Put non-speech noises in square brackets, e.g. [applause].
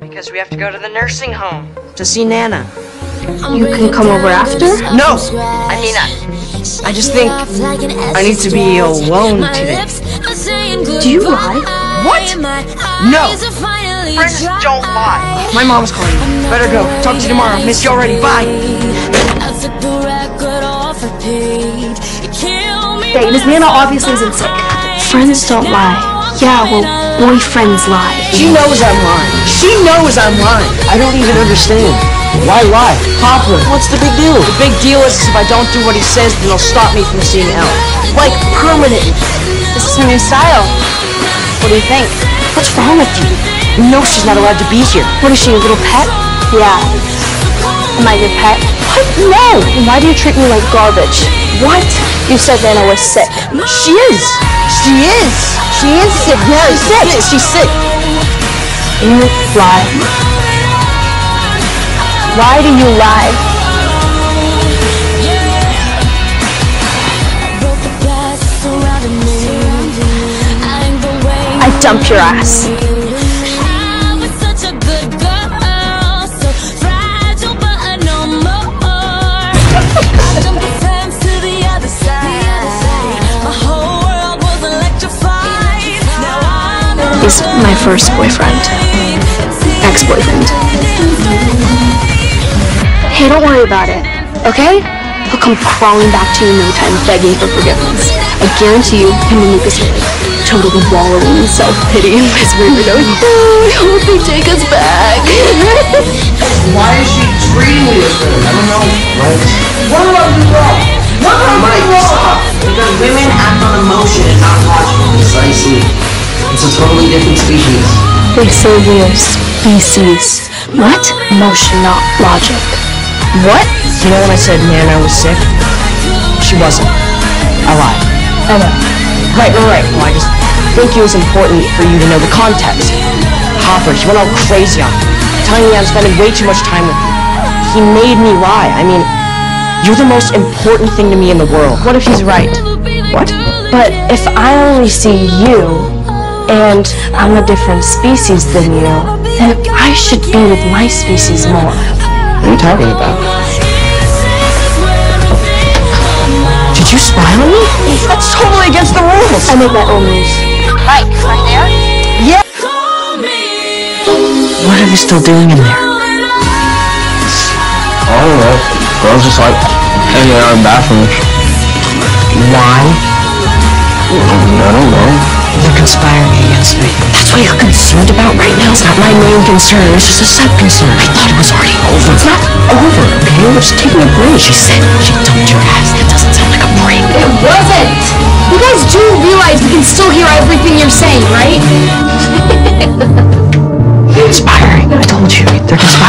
Because we have to go to the nursing home to see Nana. You can come over after? No! I mean, I, I just think I need to be alone today. Do you lie? What? No! Friends don't lie. My mom's calling me. Better go. Talk to you tomorrow. Miss you already. Bye. Hey, Miss Nana obviously isn't sick. Friends don't lie. Yeah, well, boyfriends lie. She knows I'm lying. She knows I'm lying. I don't even understand. Why lie? Papa, What's the big deal? the big deal is if I don't do what he says, then he'll stop me from seeing El. Like, permanently. This is her new style. What do you think? What's wrong with you? You know she's not allowed to be here. What is she, a little pet? Yeah. Am I your pet? What? No! Why do you treat me like garbage? What? You said Nana was sick. She is. She. She is sick. Yeah, she's sick. She's sick. You lie. Why do you lie? I dump your ass. He's my first boyfriend. Ex-boyfriend. Hey, don't worry about it, okay? He'll come crawling back to you in no time, begging for forgiveness. I guarantee you, him and Lucas will like totally wallowing in self-pity and whispering, you know, oh, I hope they take us back. [laughs] Why is she treating me this way? I don't know. What? What did I do wrong? What did I do Mike, wrong? Because women act on emotion and not logic. Precisely. It's a totally different species. They say we are species. What? Motion, not logic. What? You know when I said Nana I was sick? She wasn't. I lied. I know. Right, right, right. Well, I just think it was important for you to know the context. Hopper, he went all crazy on me, telling me I'm spending way too much time with you. He made me lie. I mean, you're the most important thing to me in the world. What if he's right? What? But if I only see you, and I'm a different species than you, then I should be with my species more. What are you talking about? Did you spy on me? That's totally against the rules. I make my own rules. Mike, right there? Yeah. What are they still doing in there? I don't know. Girls just like hanging out in bathrooms. Why? I don't know. They're conspiring against me. That's what you're concerned about right now? It's not my main concern. It's just a sub-concern. I thought it was already over. It's not over, okay? We're just taking a break. She said she dumped your ass. That doesn't sound like a break. It wasn't! You guys do realize we can still hear everything you're saying, right? [laughs] Conspiring. I told you. They're conspiring.